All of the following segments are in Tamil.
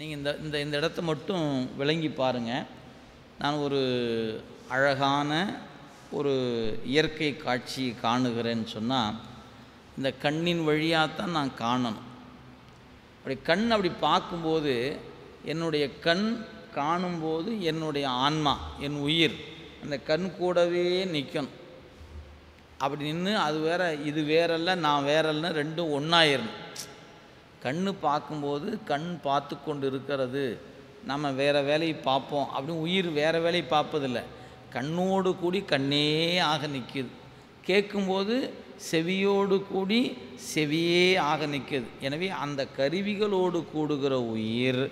நீங்கள் இந்த இந்த இந்த இடத்த மட்டும் விளங்கி பாருங்கள் நான் ஒரு அழகான ஒரு இயற்கை காட்சி காணுகிறேன்னு சொன்னால் இந்த கண்ணின் வழியாக தான் நான் காணணும். அப்படி கண் அப்படி பார்க்கும்போது என்னுடைய கண் காணும்போது என்னுடைய ஆன்மா என் உயிர் அந்த கண் கூடவே நிற்கணும் அப்படி நின்று அது வேற இது வேறல்ல நான் வேறல்ல ரெண்டும் ஒன்றாயிரணும் கண் பார்க்கும்போது கண் பார்த்து கொண்டு இருக்கிறது நம்ம வேறு வேலையை பார்ப்போம் அப்படின்னு உயிர் வேறு வேலையை பார்ப்பதில்லை. கண்ணோடு கூடி கண்ணே ஆக நிற்கிது. கேட்கும்போது செவியோடு கூடி செவியே ஆக நிற்குது. எனவே அந்த கருவிகளோடு கூடுகிற உயிர்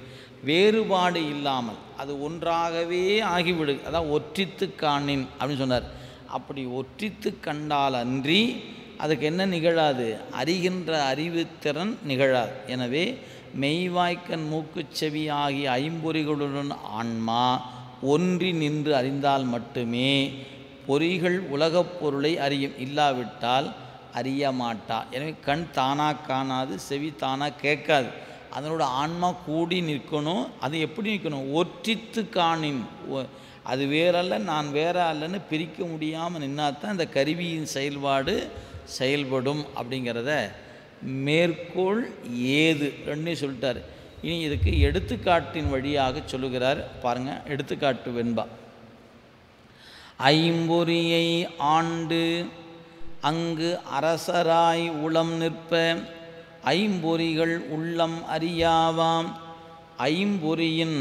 வேறுபாடு இல்லாமல் அது ஒன்றாகவே ஆகிவிடு அதான் ஒற்றித்து காணின் அப்படின்னு சொன்னார். அப்படி ஒற்றித்து கண்டால் அன்றி அதுக்கு என்ன நிகழாது? அறிகின்ற அறிவுத்திறன் நிகழாது. எனவே மெய்வாய்க்கண் மூக்குச் செவி ஆகிய ஐம்பொறிகளுடன் ஆன்மா ஒன்றி நின்று அறிந்தால் மட்டுமே பொறிகள் உலகப் பொருளை அறியும். இல்லாவிட்டால் அறிய மாட்டா. எனவே கண் தானாக காணாது செவி தானாக கேட்காது. அதனோட ஆன்மா கூடி நிற்கணும். அது எப்படி நிற்கணும்? ஒற்றித்து காணின் ஒ- அது வேறல்ல நான் வேற அல்லன்னு பிரிக்க முடியாமல் நின்னாதான் இந்த கருவியின் செயல்பாடு செயல்படும் அப்படிங்கிறத மேற்கோள் ஏது ரெண்டு சொல்லிட்டார். இனி இதுக்கு எடுத்துக்காட்டின் வழியாக சொல்லுகிறார். பாருங்க எடுத்துக்காட்டு வெண்பா. ஐம்பொறியை ஆண்டு அங்கு அரசராய் உளம் நிற்ப ஐம்பொறிகள் உள்ளம் அறியாவாம். ஐம்பொறியின்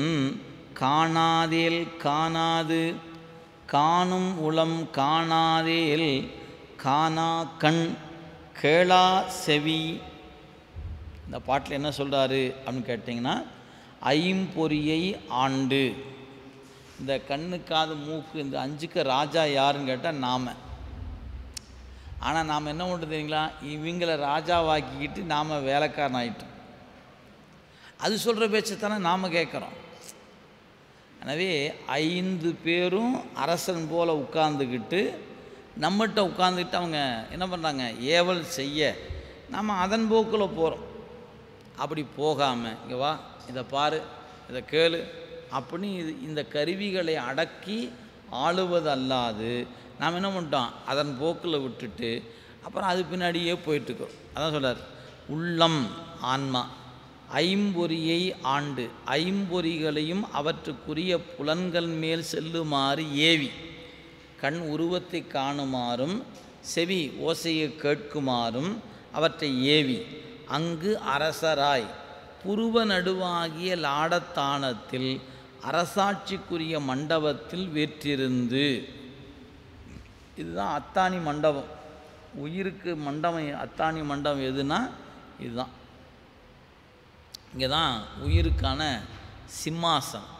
காணாதேல் காணாது காணும் உளம் காணாதேல் காணா கண் கேளா செவி. இந்த பாட்டில் என்ன சொல்கிறாரு அப்படின்னு கேட்டிங்கன்னா ஐம்பொறியை ஆண்டு. இந்த கண்ணு காது மூக்கு இந்த அஞ்சுக்கு ராஜா யாருன்னு கேட்டால் நாம. ஆனால் நாம் என்ன பண்ணுறது தெரியுங்களா? இவங்கள ராஜாவாக்கிக்கிட்டு நாம் வேலைக்காரன் ஆகிட்டோம் அது சொல்கிற பேச்சைத்தானே நாம் கேட்குறோம். எனவே ஐந்து பேரும் அரசன் போல் உட்கார்ந்துக்கிட்டு நம்மகிட்ட உட்காந்துக்கிட்டு அவங்க என்ன பண்ணுறாங்க ஏவல் செய்ய. நம்ம அதன் போக்கில் போகிறோம் அப்படி போகாமல் இங்கே வா இதை பாரு இதை கேளு அப்படின்னு இது இந்த கருவிகளை அடக்கி ஆளுவது அல்லாது நாம் என்ன பண்ணிட்டோம்? அதன் போக்கில் விட்டுட்டு அப்புறம் அது பின்னாடியே போயிட்டுருக்கோம் அதான் சொல்கிறார் உள்ளம் ஆன்மா. ஐம்பொறியை ஆண்டு ஐம்பொறிகளையும் அவற்றுக்குரிய புலன்கள் மேல் செல்லுமாறு ஏவி. கண் உருவத்தை காணுமாறும் செவி ஓசையை கேட்குமாறும் அவற்றை ஏவி அங்கு அரசராய் புருவ நடுவாகிய லாடத்தானத்தில் அரசாட்சிக்குரிய மண்டபத்தில் வீற்றிருந்து. இதுதான் அத்தானி மண்டபம். உயிருக்கு மண்டபம் அத்தானி மண்டபம் எதுனா இதுதான். இங்கே தான் உயிருக்கான சிம்மாசனம்.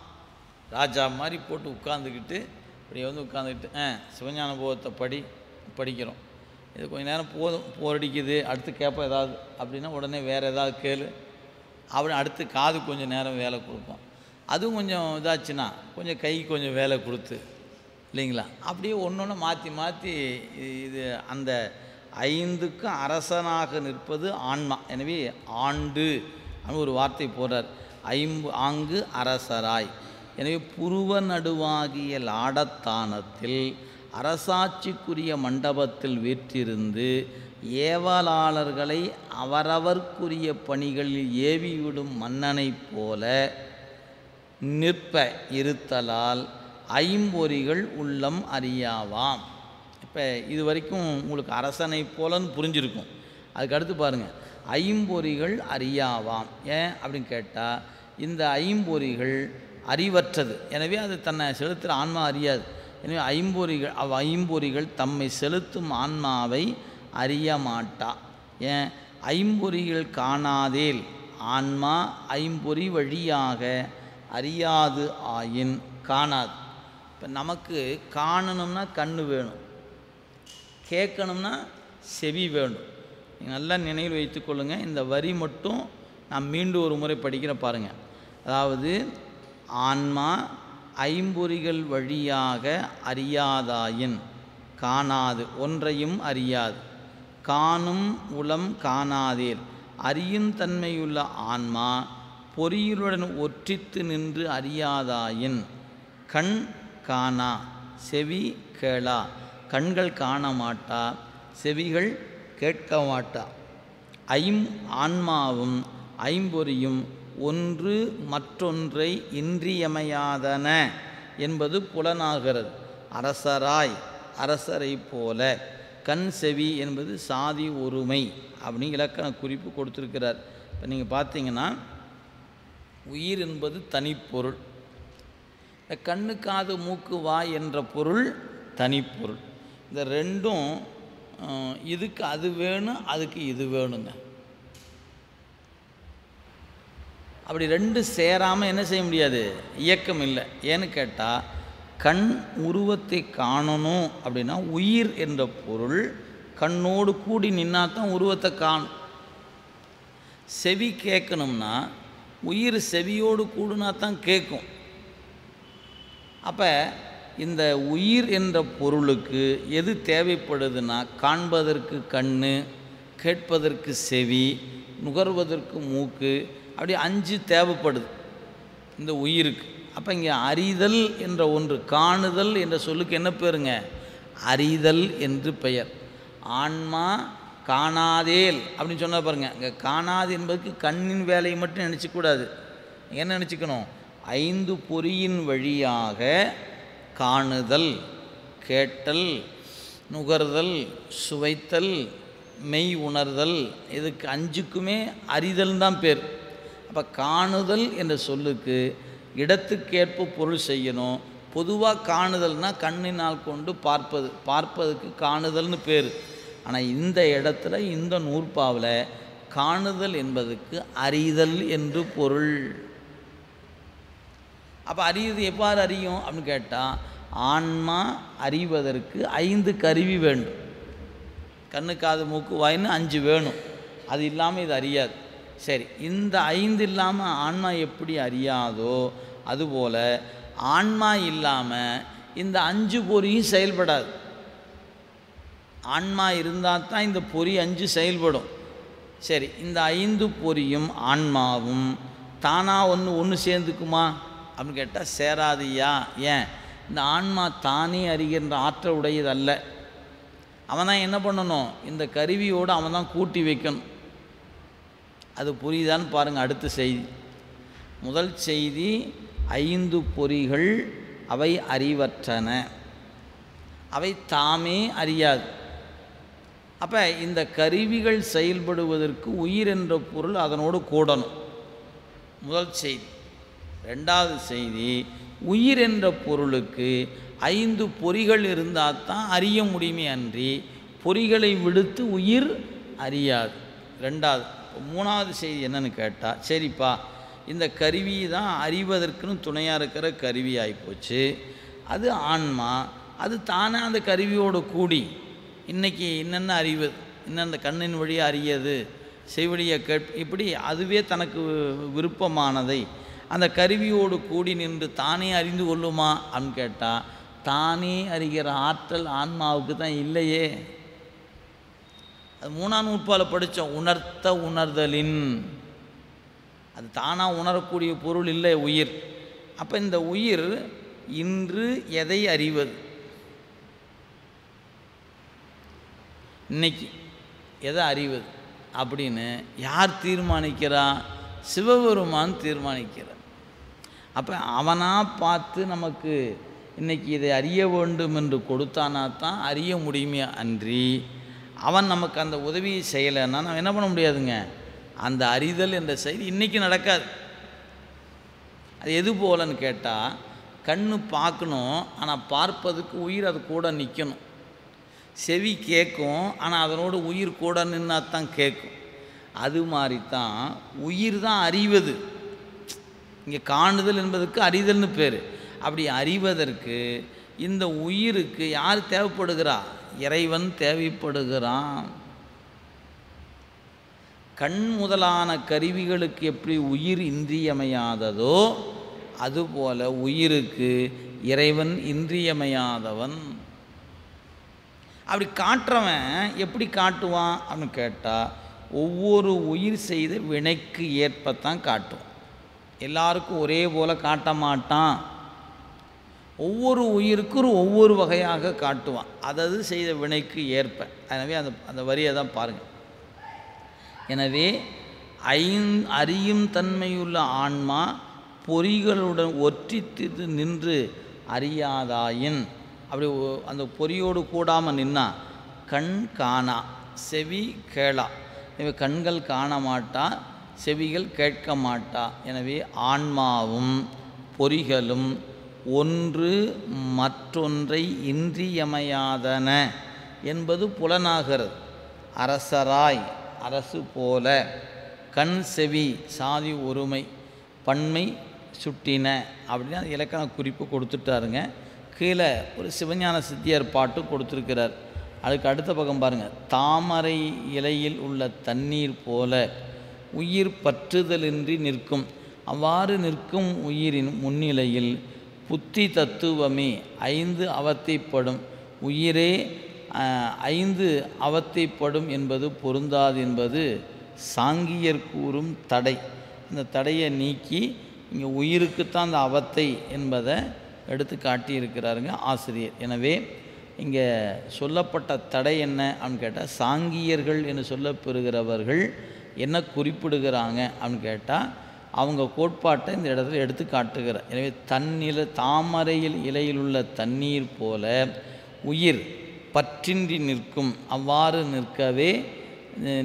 ராஜா மாதிரி போட்டு உட்காந்துக்கிட்டு இப்படி வந்து உட்காந்துக்கிட்டு ஆ சிவஞான போகத்தை படி படிக்கிறோம். இது கொஞ்சம் நேரம் போதும் போரடிக்குது அடுத்து கேட்போம் ஏதாவது அப்படின்னா உடனே வேறு ஏதாவது கேளு. அப்படி அடுத்து காது கொஞ்சம் நேரம் வேலை கொடுப்போம். அதுவும் கொஞ்சம் இதாச்சுன்னா கொஞ்சம் கைக்கு கொஞ்சம் வேலை கொடுத்து இல்லைங்களா? அப்படியே ஒன்று ஒன்று மாற்றி மாற்றி இது அந்த ஐந்துக்கும் அரசனாக நிற்பது ஆன்மா. எனவே ஆண்டு அப்படின்னு ஒரு வார்த்தை போடுறார். ஐம்பு ஆங்கு அரசராய். எனவே புருவ நடுவாகிய லாடத்தானத்தில் அரசாட்சிக்குரிய மண்டபத்தில் வீற்றிருந்து ஏவலாளர்களை அவரவர்க்குரிய பணிகளில் ஏவிவிடும் மன்னனைப் போல நிற்ப இருத்தலால் ஐம்பொறிகள் உள்ளம் அறியாவாம். இப்போ இது வரைக்கும் உங்களுக்கு அரசனை போலன்னு புரிஞ்சிருக்கும். அதுக்கு அடுத்து பாருங்கள் ஐம்பொறிகள் அறியாவாம். ஏன் அப்படின்னு கேட்டால் இந்த ஐம்பொறிகள் அறிவற்றது. எனவே அது தன்னை செலுத்துகிற ஆன்மா அறியாது. எனவே ஐம்பொறிகள் அவ் ஐம்பொறிகள் தம்மை செலுத்தும் ஆன்மாவை அறிய மாட்டா. ஏன்? ஐம்பொறிகள் காணாதேல் ஆன்மா ஐம்பொறி வழியாக அறியாது ஆயின் காணாது. இப்போ நமக்கு காணணும்னா கண்ணு வேணும். கேட்கணும்னா செவி வேணும். நீங்கள் நல்லா நினைவில் வைத்துக்கொள்ளுங்கள் இந்த வரி மட்டும் நான் மீண்டும் ஒரு முறை படிக்கிற பாருங்கள் அதாவது ஆன்மா ஐம்பொறிகள் வழியாக அறியாதாயின் காணாது ஒன்றையும் அறியாது. காணும் உளம் காணாதேர். அறியும் தன்மையுள்ள ஆன்மா பொறியுடன் ஒற்றித்து நின்று அறியாதாயின். கண் காணா செவி கேளா. கண்கள் காண மாட்டா செவிகள் கேட்க மாட்டா ஐம் ஆன்மாவும் ஐம்பொறியும் ஒன்று மற்றொன்றை இன்றியமையாதன என்பது புலனாகிறது. அரசராய் அரசரை போல. கண் செவி என்பது சாதி ஒருமை அப்படின்னு இலக்கண குறிப்பு கொடுத்துருக்கிறார். இப்போ நீங்கள் பார்த்தீங்கன்னா உயிர் என்பது தனிப்பொருள். இந்த கண்ணு காது மூக்கு வாய் என்ற பொருள் தனிப்பொருள். இந்த ரெண்டும் இதுக்கு அது வேணும் அதுக்கு இது வேணுங்க. அப்படி ரெண்டும் சேராமல் என்ன செய்ய முடியாது? இயக்கம் இல்லை. ஏன்னு கேட்டால் கண் உருவத்தை காணணும் அப்படின்னா உயிர் என்ற பொருள் கண்ணோடு கூடி நின்னா தான் உருவத்தை காணும் செவி கேட்கணும்னா உயிர் செவியோடு கூடுனா தான் கேட்கும் அப்போ இந்த உயிர் என்ற பொருளுக்கு எது தேவைப்படுதுன்னா காண்பதற்கு கண் கேட்பதற்கு செவி நுகர்வதற்கு மூக்கு அப்படி அஞ்சு தேவைப்படுது. இந்த உயிருக்கு. அப்போ இங்கே அறிதல் என்ற ஒன்று காணுதல் என்ற சொல்லுக்கு என்ன பேருங்க? அறிதல் என்று பெயர். ஆன்மா காணாதேல் அப்படின்னு சொன்னால் பாருங்க. இங்கே காணாது என்பதுக்கு கண்ணின் வேலையை மட்டும் நினச்சிக்கூடாது என்ன நினச்சிக்கணும்? ஐந்து பொறியின் வழியாக காணுதல் கேட்டல் நுகர்தல் சுவைத்தல் மெய் உணர்தல் இதுக்கு அஞ்சுக்குமே அறிதல் தான் பேர். அப்போ காணுதல் என்ற சொல்லுக்கு இடத்துக்கேற்ப பொருள் செய்யணும். பொதுவாக காணுதல்னால் கண்ணினால் கொண்டு பார்ப்பது பார்ப்பதுக்கு காணுதல்னு பேர். ஆனால் இந்த இடத்துல இந்த நூற்பாவில் காணுதல் என்பதுக்கு அறிதல் என்று பொருள். அப்போ அறியுது எவ்வாறு அறியும் அப்படின்னு கேட்டால் ஆன்மா அறிவதற்கு ஐந்து கருவி வேண்டும். கண்ணு காது மூக்கு வாயின்னு அஞ்சு வேணும். அது இல்லாமல் இது அறியாது. சரி இந்த ஐந்து இல்லாமல் ஆன்மா எப்படி அறியாதோ அதுபோல் ஆன்மா இல்லாமல் இந்த அஞ்சு பொறியும் செயல்படாது. ஆன்மா இருந்தால் தான் இந்த பொறி அஞ்சு செயல்படும். சரி இந்த ஐந்து பொறியும் ஆன்மாவும் தானாக ஒன்று ஒன்று சேர்ந்துக்குமா? அப்படின்னு கேட்டால் சேராதியா ஏன்? இந்த ஆன்மா தானே அறிகின்ற ஆற்றல் உடையது அல்ல அவன் தான் என்ன பண்ணணும்? இந்த கருவியோடு அவன் தான் கூட்டி வைக்கணும். அது புரியுதான்னு பாருங்கள் அடுத்த செய்தி. முதல் செய்தி ஐந்து பொறிகள் அவை அறிவற்றன. அவை தாமே அறியாது. அப்போ இந்த கருவிகள் செயல்படுவதற்கு உயிர் என்ற பொருள் அதனோடு கூடணும். முதல் செய்தி. ரெண்டாவது செய்தி உயிர் என்ற பொருளுக்கு ஐந்து பொறிகள் இருந்தால் தான் அறிய முடியுமே அன்றி பொறிகளை விடுத்து உயிர் அறியாது. ரெண்டாவது மூணாவது செய்தி என்னன்னு கேட்டால் சரிப்பா இந்த கருவி தான் அறிவதற்குன்னு துணையாக இருக்கிற கருவி ஆகிப்போச்சு அது ஆன்மா அது தானே அந்த கருவியோடு கூடி இன்றைக்கி என்னென்ன அறிவு இன்னென்ன கண்ணின் வழியாக அறியது செவிலியை கேட் இப்படி அதுவே தனக்கு விருப்பமானதை அந்த கருவியோடு கூடி நின்று தானே அறிந்து கொள்ளுமா? அப்படின்னு கேட்டால் தானே அறிகிற ஆற்றல் ஆன்மாவுக்கு தான் இல்லையே. அது மூணாம் நூற்பால் படித்தோம் உணர்த்த உணர்தலின். அது தானாக உணரக்கூடிய பொருள் இல்லை உயிர். அப்போ இந்த உயிர் இன்று எதை அறிவது? இன்னைக்கு எதை அறிவது? அப்படின்னு யார் தீர்மானிக்கிறா? சிவபெருமான் தீர்மானிக்கிறார். அப்போ அவனாக பார்த்து நமக்கு இன்றைக்கி இதை அறிய வேண்டும் என்று கொடுத்தானா தான் அறிய முடியுமே அன்றி. அவன் நமக்கு அந்த உதவியை செய்யலைன்னா நம்ம என்ன பண்ண முடியாதுங்க? அந்த அறிதல் என்ற செய்தி இன்றைக்கி நடக்காது. அது எது போலன்னு கேட்டால் கண்ணு பார்க்கணும் ஆனால் பார்ப்பதுக்கு உயிர் அது கூட நிற்கணும் செவி கேட்கும் ஆனால் அதனோடு உயிர் கூட நின்னா தான் கேட்கும் அது மாதிரி தான் உயிர் தான் அறிவது. இங்கே காணுதல் என்பதற்கு அறிதல்னு பேர். அப்படி அறிவதற்கு இந்த உயிருக்கு யார் தேவைப்படுகிறா? இறைவன் தேவைப்படுகிறான். கண் முதலான கருவிகளுக்கு எப்படி உயிர் இன்றியமையாததோ அதுபோல உயிருக்கு இறைவன் இன்றியமையாதவன். அப்படி காட்டுறவன் எப்படி காட்டுவான் அப்படின்னு கேட்டால் ஒவ்வொரு உயிர் செய்த வினைக்கு ஏற்பத்தான் காட்டும். எல்லாருக்கும் ஒரே போல் காட்ட மாட்டான். ஒவ்வொரு உயிருக்கும் ஒவ்வொரு வகையாக காட்டுவான். அதது செய்த வினைக்கு ஏற்ப. எனவே அந்த அந்த வரியை தான் பாருங்கள் எனவே ஐந் அறியும் தன்மையுள்ள ஆன்மா பொறிகளுடன் ஒற்றித்து நின்று அறியாதாயின். அப்படி அந்த பொறியோடு கூடாமல் நின்னா கண் காணா செவி கேளா. எனவே கண்கள் காண மாட்டா செவிகள் கேட்க மாட்டா. எனவே ஆன்மாவும் பொறிகளும் ஒன்று மற்றொன்றை இன்றியமையாதன என்பது புலனாகிறது. அரசராய் அரசு போல கண் செவி சாதி ஒருமை பன்மை சுட்டின அப்படின்னு அந்த இலக்கண குறிப்பு கொடுத்துட்டாருங்க. கீழே ஒரு சிவஞான சித்தியார் பாட்டு கொடுத்துருக்கிறார். அதுக்கு அடுத்த பக்கம் பாருங்கள் தாமரை இலையில் உள்ள தண்ணீர் போல உயிர் பற்றுதலின்றி நிற்கும். அவ்வாறு நிற்கும் உயிரின் முன்னிலையில் புத்தி தத்துவமே ஐந்து அவத்தைப்படும். உயிரே ஐந்து அவத்தைப்படும் என்பது பொருந்தாது என்பது சாங்கியர் கூறும் தடை. இந்த தடையை நீக்கி இங்கே உயிருக்குத்தான் அந்த அவத்தை என்பதை எடுத்து காட்டியிருக்கிறாருங்க ஆசிரியர். எனவே இங்கே சொல்லப்பட்ட தடை என்ன அப்படின்னு கேட்டால் சாங்கியர்கள் என்று சொல்லப்பெறுகிறவர்கள் என்ன குறிப்பிடுகிறாங்க அப்படின்னு கேட்டால் அவங்க கோட்பாட்டை இந்த இடத்துல எடுத்து காட்டுகிறார். எனவே தன்னில தாமரையில் இலையில் உள்ள தண்ணீர் போல உயிர் பற்றின்றி நிற்கும் அவ்வாறு நிற்கவே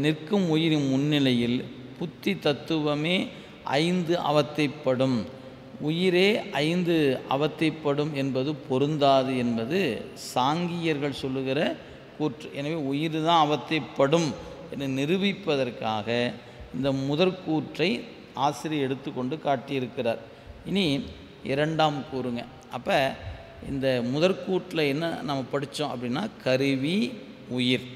நிற்கும் உயிரின் முன்னிலையில் புத்தி தத்துவமே ஐந்து அவத்தைப்படும். உயிரே ஐந்து அவத்தைப்படும் என்பது பொருந்தாது என்பது சாங்கியர்கள் சொல்லுகிற கூற்று. எனவே உயிர் தான் அவத்தைப்படும் என நிரூபிப்பதற்காக இந்த முதற்கூற்றை ஆசிரியர் எடுத்துக்கொண்டு காட்டியிருக்கிறார். இனி இரண்டாம் கூறுங்க. அப்போ இந்த முதற்கூட்டில் என்ன நம்ம படித்தோம் அப்படின்னா கருவி உயிர்.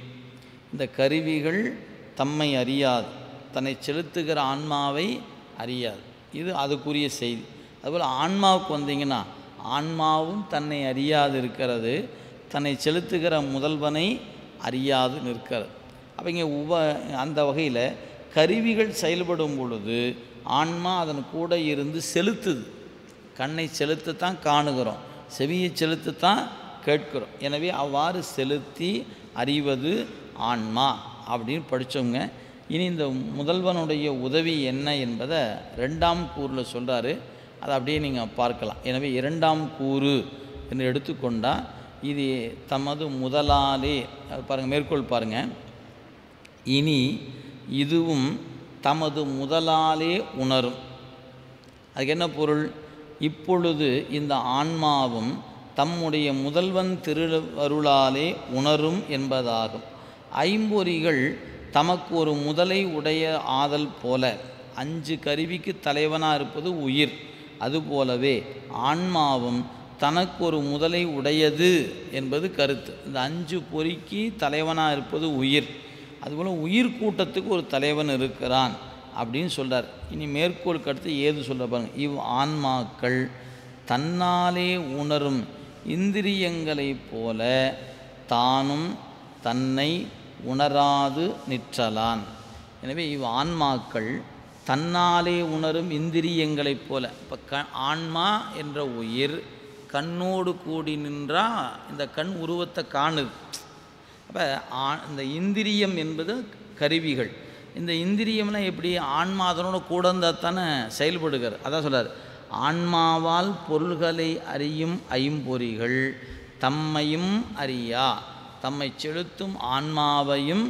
இந்த கருவிகள் தம்மை அறியாது. தன்னை செலுத்துகிற ஆன்மாவை அறியாது. இது அதுக்குரிய செய்தி. அதுபோல் ஆன்மாவுக்கு வந்தீங்கன்னா ஆன்மாவும் தன்னை அறியாது இருக்கிறது. தன்னை செலுத்துகிற முதல்வனை அறியாது நிற்கிறது. அப்போ இங்கே உப அந்த வகையில் கருவிகள் செயல்படும் பொழுது ஆன்மா அதன் கூட இருந்து செலுத்துது. கண்ணை செலுத்தத்தான் காணுகிறோம். செவியை செலுத்தத்தான் கேட்கிறோம். எனவே அவ்வாறு செலுத்தி அறிவது ஆன்மா அப்படின்னு படித்தவங்க இனி இந்த முதல்வனுடைய உதவி என்ன என்பதை ரெண்டாம் கூறில் சொல்கிறாரு அதை அப்படியே நீங்கள் பார்க்கலாம். எனவே இரண்டாம் கூறு என்று எடுத்துக்கொண்டால் இது தமது முதலாளி அது பாருங்கள் மேற்கோள் பாருங்கள் இனி இதுவும் தமது முதலாலே உணரும். அதுக்கு என்ன பொருள்? இப்பொழுது இந்த ஆன்மாவும் தம்முடைய முதல்வன் திருவருளாலே உணரும் என்பதாகும். ஐம்பொறிகள் தமக்கு ஒரு முதலை உடைய ஆதல் போல அஞ்சு கருவிக்கு தலைவனாக இருப்பது உயிர். அதுபோலவே ஆன்மாவும் தனக்கு ஒரு முதலை உடையது என்பது கருத்து. இந்த அஞ்சு பொறிக்கு தலைவனாக இருப்பது உயிர். அதுபோல் உயிர் கூட்டத்துக்கு ஒரு தலைவன் இருக்கிறான் அப்படின்னு சொல்கிறார் இனி மேற்கோளுக்கு அடுத்து ஏது சொல்ல பாருங்க. இவ் ஆன்மாக்கள் தன்னாலே உணரும் இந்திரியங்களைப் போல தானும் தன்னை உணராது நிற்றலான். எனவே இவ் ஆன்மாக்கள் தன்னாலே உணரும் இந்திரியங்களைப் போல. இப்போ க ஆன்மா என்ற உயிர் கண்ணோடு கூடி நின்றா இந்த கண் உருவத்தை காணுது. அப்போ இந்த இந்திரியம் என்பது கருவிகள். இந்த இந்திரியம்னா எப்படி? ஆன்மா அதனோட கூட இருந்தால் தானே செயல்படுகிறது அதான் சொல்கிறார் ஆன்மாவால் பொருள்களை அறியும் ஐம்பொறிகள் தம்மையும் அறியா. தம்மை செலுத்தும் ஆன்மாவையும்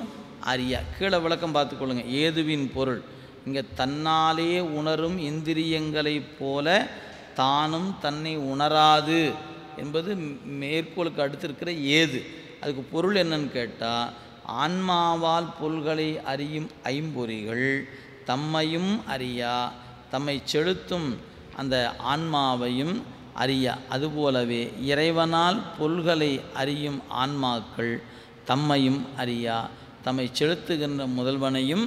அறியா. கீழே விளக்கம் பார்த்துக்கொள்ளுங்க ஏதுவின் பொருள். இங்கே தன்னாலே உணரும் இந்திரியங்களைப் போல தானும் தன்னை உணராது என்பது மேற்கோளுக்கு அடுத்திருக்கிற ஏது. அதுக்கு பொருள் என்னன்னு கேட்டால் ஆன்மாவால் பொருள்களை அறியும் ஐம்பொறிகள் தம்மையும் அறியா தம்மை செலுத்தும் அந்த ஆன்மாவையும் அறியா. அதுபோலவே இறைவனால் பொருள்களை அறியும் ஆன்மாக்கள் தம்மையும் அறியா தம்மை செலுத்துகின்ற முதல்வனையும்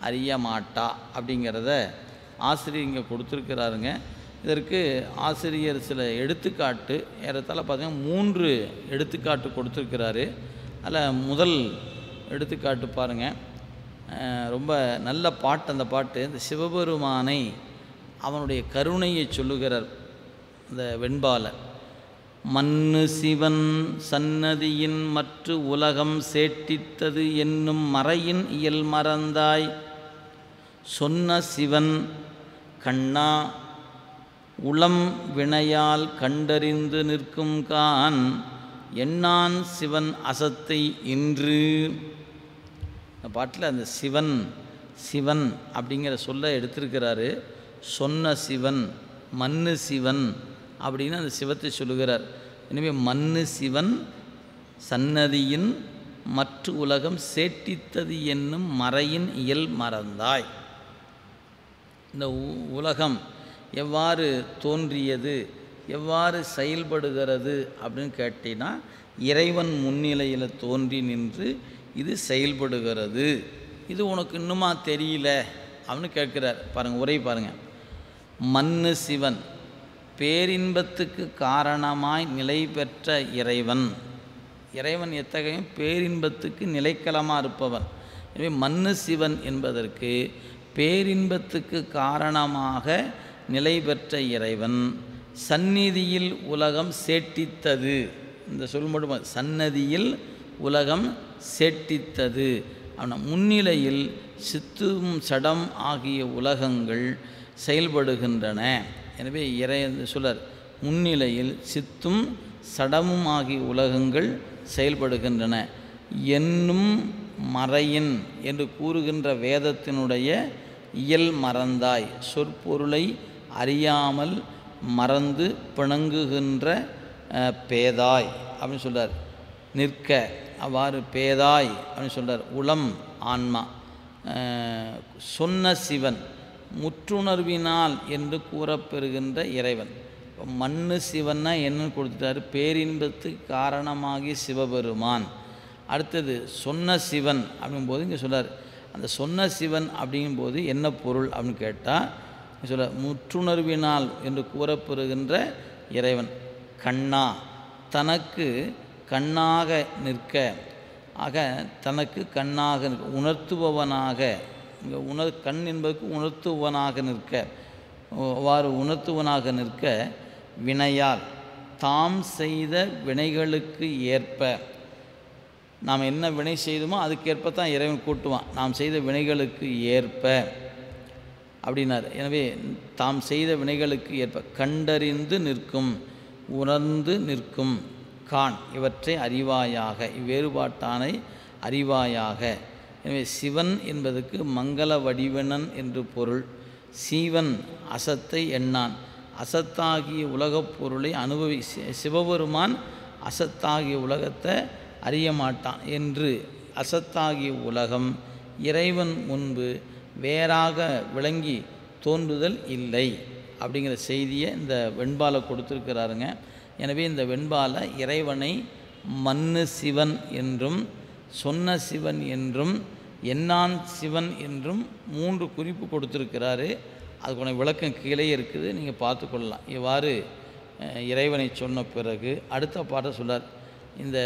அறிய மாட்டா அப்படிங்கிறத ஆசிரியர் இங்கே கொடுத்துருக்கிறாருங்க. இதற்கு ஆசிரியர் சில எடுத்துக்காட்டு ஏறத்தால் பார்த்தீங்கன்னா மூன்று எடுத்துக்காட்டு கொடுத்துருக்கிறாரு. அதில் முதல் எடுத்துக்காட்டு பாருங்கள் ரொம்ப நல்ல பாட்டு அந்த பாட்டு. இந்த சிவபெருமானை அவனுடைய கருணையை சொல்லுகிறார். இந்த வெண்பால. மண்ணு சிவன் சன்னதியின் மற்ற உலகம் சேட்டித்தது என்னும் மறையின் இயல் மறந்தாய். சொன்ன சிவன் கண்ணா உளம் வினையால் கண்டறிந்து நிற்கும் கான் எண்ணான் சிவன் அசத்தை இன்று. இந்த பாட்டில் அந்த சிவன் சிவன் அப்படிங்கிற சொல்ல எடுத்திருக்கிறாரு. சொன்ன சிவன் மண்ணு சிவன் அப்படின்னு அந்த சிவத்தை சொல்லுகிறார். எனவே மண்ணு சிவன் சன்னதியின் மற்ற உலகம் சேட்டித்தது என்னும் மறையின் இயல் மறந்தாய். இந்த உ- உலகம் எவ்வாறு தோன்றியது எவ்வாறு செயல்படுகிறது அப்படின்னு கேட்டினா இறைவன் முன்னிலையில் தோன்றி நின்று இது செயல்படுகிறது. இது உனக்கு இன்னுமா தெரியல அப்படின்னு கேட்குறார். பாருங்கள் உரை பாருங்கள் மண்ணு சிவன் பேரின்பத்துக்கு காரணமாய் நிலை பெற்ற இறைவன். இறைவன் எத்தகைய பேரின்பத்துக்கு நிலைக்களமாக இருப்பவன். எனவே மண்ணு சிவன் என்பதற்கு பேரின்பத்துக்கு காரணமாக நிலை பெற்ற இறைவன் சந்நிதியில் உலகம் சேட்டித்தது. இந்த சொல் மட்டும் சன்னதியில் உலகம் சேட்டித்தது. ஆனால் முன்னிலையில் சித்தும் சடம் ஆகிய உலகங்கள் செயல்படுகின்றன. எனவே இறை சொல்லர் முன்னிலையில் சித்தும் சடமும் ஆகிய உலகங்கள் செயல்படுகின்றன. என்னும் மறையின் என்று கூறுகின்ற வேதத்தினுடைய இயல் மறந்தாய். சொற்பொருளை அறியாமல் மறந்து பிணங்குகின்ற பேதாய் அப்படின்னு சொல்கிறார் நிற்க அவ்வாறு பேதாய் அப்படின்னு சொல்கிறார் உளம் ஆன்மா. சொன்ன சிவன் முற்றுணர்வினால் என்று கூறப்பெறுகின்ற இறைவன். இப்போ மண்ணு சிவன்னா என்னன்னு கொடுத்துட்டாரு. பேரின்பத்துக்கு காரணமாகி சிவபெருமான். அடுத்தது சொன்ன சிவன் அப்படிங்கும்போது இங்கே சொல்கிறார் அந்த சொன்ன சிவன் அப்படிங்கும்போது என்ன பொருள் அப்படின்னு கேட்டால் சொல்ல முற்றுணர்வினால் என்று கூறப்பெறுகின்ற இறைவன் கண்ணா. தனக்கு கண்ணாக நிற்க ஆக தனக்கு கண்ணாக நிற்க உணர்த்துபவனாக இங்கே உணர் கண் என்பதற்கு உணர்த்துவனாக நிற்க அவ்வாறு உணர்த்துவனாக நிற்க வினையால் தாம் செய்த வினைகளுக்கு ஏற்ப நாம் என்ன வினை செய்தோமோ அதுக்கேற்ப தான் இறைவன் கூட்டுவான். நாம் செய்த வினைகளுக்கு ஏற்ப. அப்படின்னார். எனவே தாம் செய்த வினைகளுக்கு ஏற்ப கண்டறிந்து நிற்கும் உணர்ந்து நிற்கும் கான் இவற்றை அறிவாயாக இவ்வேறுபாட்டானை அறிவாயாக. எனவே சிவன் என்பதற்கு மங்கள வடிவனன் என்று பொருள். சீவன் அசத்தை எண்ணான். அசத்தாகிய உலகப் பொருளை அனுபவி சி- சிவபெருமான் அசத்தாகிய உலகத்தை அறிய மாட்டான் என்று அசத்தாகிய உலகம் இறைவன் முன்பு வேறாக விளங்கி தோன்றுதல் இல்லை அப்படிங்கிற செய்தியை இந்த வெண்பாலை கொடுத்துருக்கிறாருங்க. எனவே இந்த வெண்பாலை இறைவனை மண்ணு சிவன் என்றும் சொன்ன சிவன் என்றும் எண்ணான் சிவன் என்றும் மூன்று குறிப்பு கொடுத்துருக்கிறாரு. அதுக்கான விளக்கம் கீழே இருக்குது நீங்கள் பார்த்துக்கொள்ளலாம். இவ்வாறு இறைவனை சொன்ன பிறகு அடுத்த பாட்டை சொல்லார் இந்த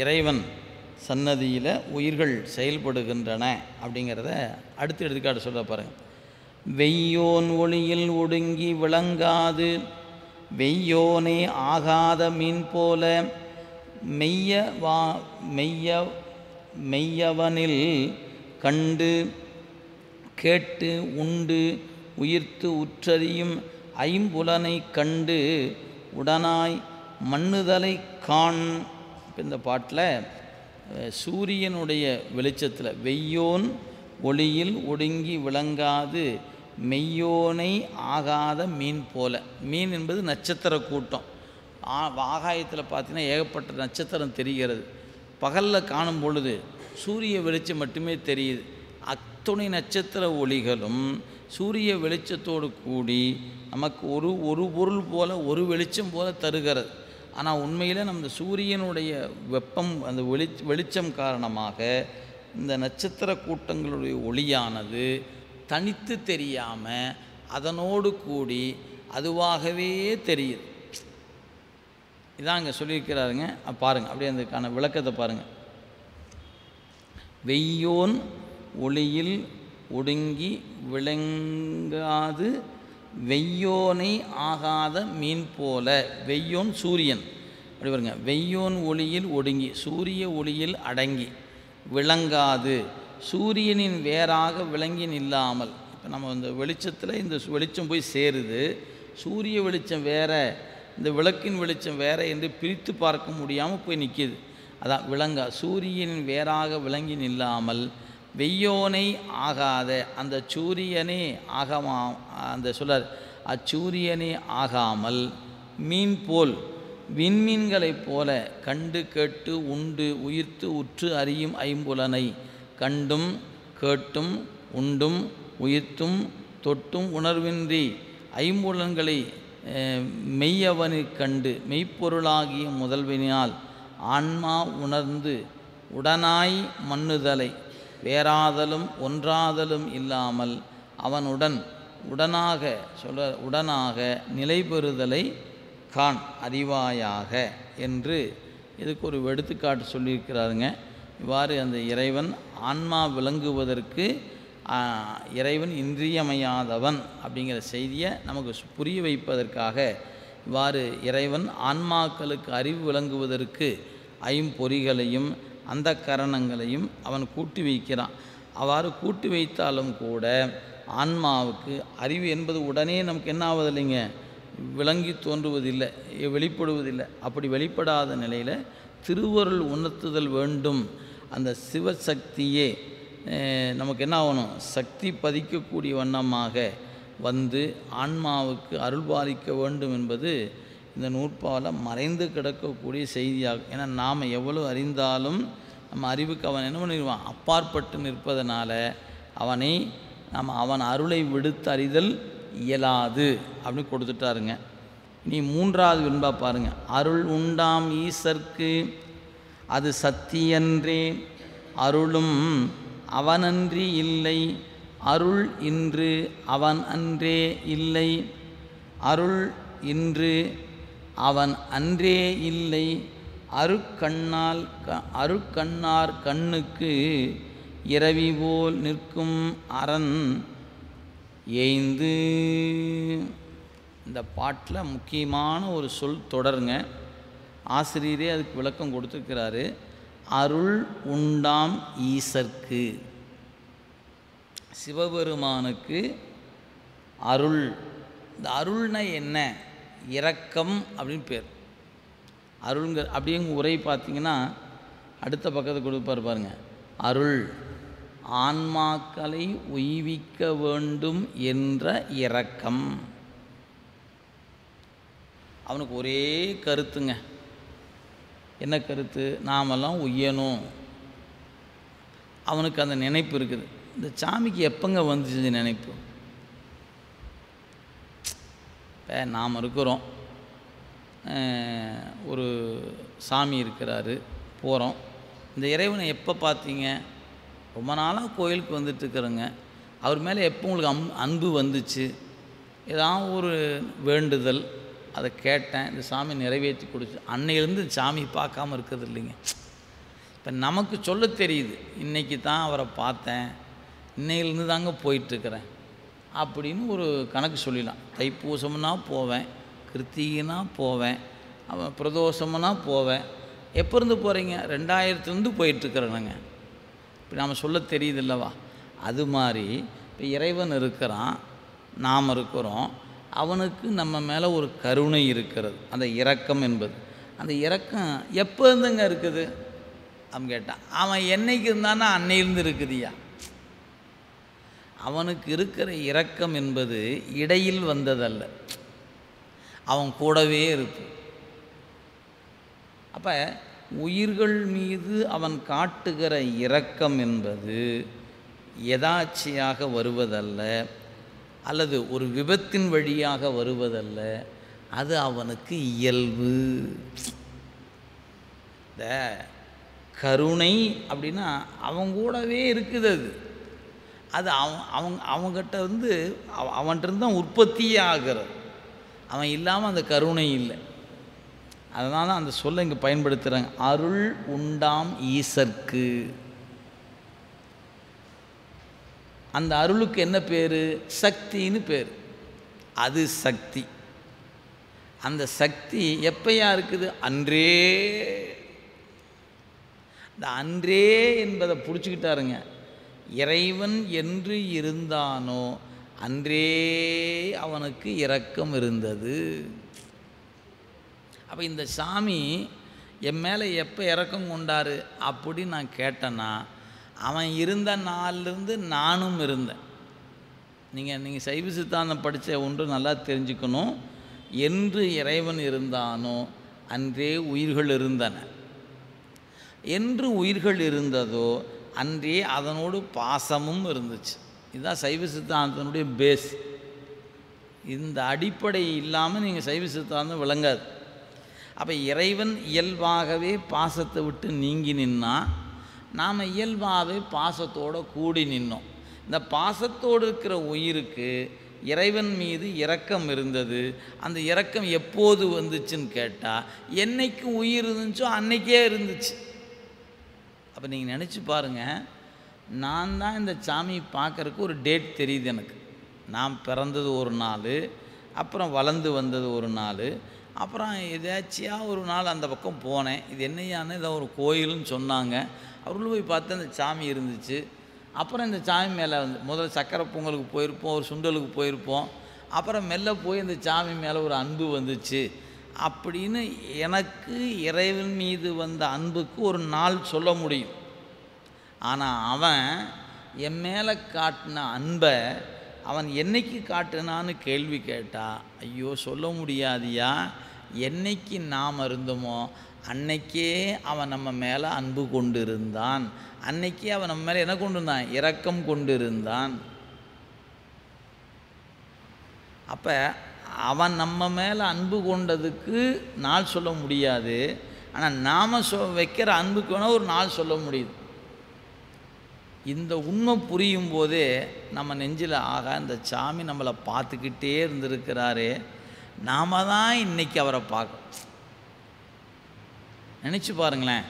இறைவன் சன்னதியில் உயிர்கள் செயல்படுகின்றன அப்படிங்கிறத அடுத்து எடுத்துக்காட்டு சொல்ல பாருங்க வெய்யோன் ஒளியில் ஒடுங்கி விளங்காது வெய்யோனே ஆகாத மீன் போல மெய்ய வா மெய்ய மெய்யவனில் கண்டு கேட்டு உண்டு உயிர்த்து உற்றறியும் ஐம்புலனை கண்டு உடனாய் மண்ணுதலை காண். இந்த பாட்டில் சூரியனுடைய வெளிச்சத்தில் வெய்யோன் ஒளியில் ஒடுங்கி விளங்காது மெய்யோனை ஆகாத மீன் போல. மீன் என்பது நட்சத்திர கூட்டம். ஆ- ஆகாயத்தில் பார்த்தீங்கன்னா ஏகப்பட்ட நட்சத்திரம் தெரிகிறது. பகலில் காணும் பொழுது சூரிய வெளிச்சம் மட்டுமே தெரியுது. அத்துணை நட்சத்திர ஒளிகளும் சூரிய வெளிச்சத்தோடு கூடி நமக்கு ஒரு ஒரு பொருள் போல ஒரு வெளிச்சம் போல தருகிறது. ஆனால் உண்மையில் நம்ம இந்த சூரியனுடைய வெப்பம் அந்த வெளி வெளிச்சம் காரணமாக இந்த நட்சத்திர கூட்டங்களுடைய ஒளியானது தனித்து தெரியாமல் அதனோடு கூடி அதுவாகவே தெரியுது. இதான் இங்கே சொல்லியிருக்கிறாருங்க. பாருங்கள் அப்படியே அதுக்கான விளக்கத்தை பாருங்க. வெய்யோன் ஒளியில் ஒடுங்கி விளங்காது வெய்யோனை ஆகாத மீன் போல. வெய்யோன் சூரியன். அப்படி பாருங்க. வெய்யோன் ஒளியில் ஒடுங்கி சூரிய ஒளியில் அடங்கி விளங்காது. சூரியனின் வேறாக விளங்கி நில்லாமல் இப்போ நம்ம இந்த வெளிச்சத்தில் இந்த வெளிச்சம் போய் சேருது. சூரிய வெளிச்சம் வேற இந்த விளக்கின் வெளிச்சம் வேற என்று பிரித்து பார்க்க முடியாமல் போய் நிற்கிது அதான் விளங்கா. சூரியனின் வேறாக விளங்கி நில்லாமல் வெய்யோனை ஆகாத அந்த சூரியனே ஆகமா அந்த சொல்லார் அச்சூரியனே ஆகாமல் மீன் போல் விண்மீன்களைப் போல கண்டு கேட்டு உண்டு உயிர்த்து உற்று அறியும் ஐம்புலனை கண்டும் கேட்டும் உண்டும் உயிர்த்தும் தொட்டும் உணர்வின்றி ஐம்புலன்களை அஹ், மெய்யவனைக் கண்டு மெய்ப்பொருளாகிய முதல்வினால் ஆன்மா உணர்ந்து உடனாய் மன்னுதலை வேறாதலும் ஒன்றாதலும் இல்லாமல் அவனுடன் உடனாக சொல்ல உடனாக நிலை பெறுதலை காண் அறிவாயாக என்று இதுக்கு ஒரு எடுத்துக்காட்டு சொல்லியிருக்கிறாருங்க. இவ்வாறு அந்த இறைவன் ஆன்மா விளங்குவதற்கு இறைவன் இன்றியமையாதவன் அப்படிங்கிற செய்தியை நமக்கு புரிய வைப்பதற்காக இவ்வாறு இறைவன் ஆன்மாக்களுக்கு அறிவு விளங்குவதற்கு ஐம்பொறிகளையும் அந்த கரணங்களையும் அவன் கூட்டி வைக்கிறான். அவ்வாறு கூட்டி வைத்தாலும் கூட ஆன்மாவுக்கு அறிவு என்பது உடனே நமக்கு என்ன ஆவதில்லைங்க? விளங்கி தோன்றுவதில்லை வெளிப்படுவதில்லை. அப்படி வெளிப்படாத நிலையில் திருவருள் உணர்த்துதல் வேண்டும். அந்த சிவசக்தியே நமக்கு என்ன ஆகணும்? சக்தி பதிக்கக்கூடிய வண்ணமாக வந்து ஆன்மாவுக்கு அருள்பாலிக்க வேண்டும் என்பது இந்த நூற்பாவில் மறைந்து கிடக்கக்கூடிய செய்தியாகும். ஏன்னா நாம் எவ்வளவு அறிந்தாலும் நம்ம அறிவுக்கு அவன் என்ன பண்ணிடுவான்? அப்பாற்பட்டு நிற்பதனால அவனை நம்ம அவன் அருளை விடுத்து அறிதல் இயலாது அப்படின்னு கொடுத்துட்டாருங்க. இனி மூன்றாவது வின்பா பாருங்க. அருள் உண்டாம் ஈசர்க்கு அது சத்தியன்றே. அருளும் அவனன்றி இல்லை. அருள் இன்று அவன் அன்றே இல்லை. அருள் இன்று அவன் அன்றே இல்லை. அருக்கண்ணால் க அருக்கண்ணார் கண்ணுக்கு இரவி போல் நிற்கும் அரண் ஏய்ந்து இந்த பாட்டில் முக்கியமான ஒரு சொல் தொடருங்க. ஆசிரியரே அதுக்கு விளக்கம் கொடுத்துருக்கிறாரு. அருள் உண்டாம் ஈசர்க்கு. சிவபெருமானுக்கு அருள். இந்த அருள்னா என்ன? இரக்கம் அப்படின்னு பேர். அருள்ங்க அப்படிங்க உரை பார்த்தீங்கன்னா அடுத்த பக்கத்தை கொடுப்பார் பாருங்க. அருள் ஆன்மாக்களை உய்விக்க வேண்டும் என்ற இரக்கம். அவனுக்கு ஒரே கருத்துங்க. என்ன கருத்து? நாமெல்லாம் உய்யணும். அவனுக்கு அந்த நினைப்பு இருக்குது. இந்த சாமிக்கு எப்போங்க வந்துச்சு நினைப்பு? இப்போ நாம் இருக்கிறோம். ஒரு சாமி இருக்கிறாரு போகிறோம் இந்த இறைவனை எப்போ பார்த்தீங்க ரொம்ப நாளாக கோயிலுக்கு வந்துட்டுருக்குறோங்க அவர் மேலே எப்போ உங்களுக்கு அம் அன்பு வந்துச்சு? ஏதாவது ஒரு வேண்டுதல் அதை கேட்டேன். இந்த சாமி நிறைவேற்றி கொடுத்து அன்னையிலேருந்து சாமி பார்க்காம இருக்கிறது இல்லைங்க. இப்போ நமக்கு சொல்ல தெரியுது. இன்றைக்கி தான் அவரை பார்த்தேன். இன்னையிலேருந்து தாங்க போயிட்டுருக்கிறேன் அப்படின்னு ஒரு கணக்கு சொல்லிடலாம். தைப்பூசம்னா போவேன் கிருத்திகைனா போவேன் அவன் பிரதோஷம்னா போவேன். எப்போ இருந்து போகிறீங்க ரெண்டாயிரத்துலேருந்து போயிட்டுருக்குறேனுங்க இப்போ நாம் சொல்ல தெரியுதில்லவா அது மாதிரி இப்போ இறைவன் இருக்கிறான் நாம் இருக்கிறோம். அவனுக்கு நம்ம மேலே ஒரு கருணை இருக்கிறது. அந்த இரக்கம் என்பது. அந்த இரக்கம் எப்போ இருந்துங்க இருக்குது? அவன் கேட்டான். அவன் என்னைக்கு இருந்தான்னா அன்னையிலேருந்து இருக்குதுயா அவனுக்கு இருக்கிற இரக்கம் என்பது இடையில் வந்ததல்ல. அவன் கூடவே இருக்கு அப்போ உயிர்கள் மீது அவன் காட்டுகிற இரக்கம் என்பது எதாச்சியாக வருவதல்ல அல்லது ஒரு விபத்தின் வழியாக வருவதல்ல அது அவனுக்கு இயல்பு. இந்த கருணை அப்படின்னா அவன் கூடவே இருக்குது அது. அது அவன் அவங்க அவங்ககிட்ட வந்து அவ- அவன்கிட்ட தான் உற்பத்தியே ஆகிறது. அவன் இல்லாமல் அந்த கருணை இல்லை. அதனால தான் அந்த சொல்ல இங்கே பயன்படுத்துகிறாங்க அருள் உண்டாம் ஈசர்க்கு. அந்த அருளுக்கு என்ன பேர்? சக்தின்னு பேர். அது சக்தி. அந்த சக்தி எப்பையா இருக்குது? அன்றே. இந்த அன்றே என்பதை பிடிச்சிக்கிட்டாருங்க. இறைவன் என்று இருந்தானோ அன்றே அவனுக்கு இரக்கம் இருந்தது. அப்போ இந்த சாமி என் மேலே எப்போ இறக்கம் கொண்டாரு? அப்படின்னு நான் கேட்டேன்னா அவன் இருந்த நாள்லேருந்து நானும் இருந்தேன். நீங்கள் நீங்கள் சைவ சித்தாந்தம் படித்த ஒன்று நல்லா தெரிஞ்சுக்கணும். என்று இறைவன் இருந்தானோ அன்றே உயிர்கள் இருந்தன. என்று உயிர்கள் இருந்ததோ அன்றே அதனோடு பாசமும் இருந்துச்சு. இதுதான் சைவ சித்தாந்தத்தினுடைய பேஸ் இந்த அடிப்படை இல்லாமல் நீங்கள் சைவ சித்தாந்தம் விளங்காது. அப்போ இறைவன் இயல்பாகவே பாசத்தை விட்டு நீங்கி நின்னா நாம் இயல்பாகவே பாசத்தோடு கூடி நின்னோம். இந்த பாசத்தோடு இருக்கிற உயிருக்கு இறைவன் மீது இரக்கம் இருந்தது. அந்த இரக்கம் எப்போது வந்துச்சுன்னு கேட்டால் என்றைக்கு உயிர் இருந்துச்சோ அன்னைக்கே இருந்துச்சு. அப்போ நீங்கள் நினச்சி பாருங்கள் நான் தான் இந்த சாமியை பார்க்கறக்கு ஒரு டேட் தெரியுது எனக்கு. நான் பிறந்தது ஒரு நாள் அப்புறம் வளர்ந்து வந்தது ஒரு நாள் அப்புறம் எதாச்சியாக ஒரு நாள் அந்த பக்கம் போனேன். இது என்னையான்னு இதை ஒரு கோயில்னு சொன்னாங்க. அவர்களும் போய் பார்த்து அந்த சாமி இருந்துச்சு. அப்புறம் இந்த சாமி மேலே வந்து முதல்ல சக்கரை பொங்கலுக்கு போயிருப்போம் ஒரு சுண்டலுக்கு போயிருப்போம். அப்புறம் மெல்ல போய் இந்த சாமி மேலே ஒரு அன்பு வந்துச்சு. அப்படின்னு எனக்கு இறைவன் மீது வந்த அன்புக்கு ஒரு நாள் சொல்ல முடியும். ஆனால் அவன் என் மேலே காட்டின அன்பை அவன் என்னைக்கு காட்டுனான்னு கேள்வி கேட்டா ஐயோ சொல்ல முடியாதியா? என்னைக்கு நாம் இருந்தோமோ அன்னைக்கே அவன் நம்ம மேலே அன்பு கொண்டு இருந்தான் அன்னைக்கே அவன் நம்ம மேலே என்ன கொண்டு இருந்தான் இரக்கம் கொண்டு இருந்தான் அப்போ அவன் நம்ம மேலே அன்பு கொண்டதுக்கு நாள் சொல்ல முடியாது. ஆனால் நாம் சொ வைக்கிற அன்புக்கு வேணால் ஒரு நாள் சொல்ல முடியுது. இந்த உண்மை புரியும் போதே நம்ம நெஞ்சில் ஆகா இந்த சாமி நம்மளை பார்த்துக்கிட்டே இருந்திருக்கிறாரு. நாம தான் இன்னைக்கு அவரை பார்க்க நினச்சி பாருங்களேன்.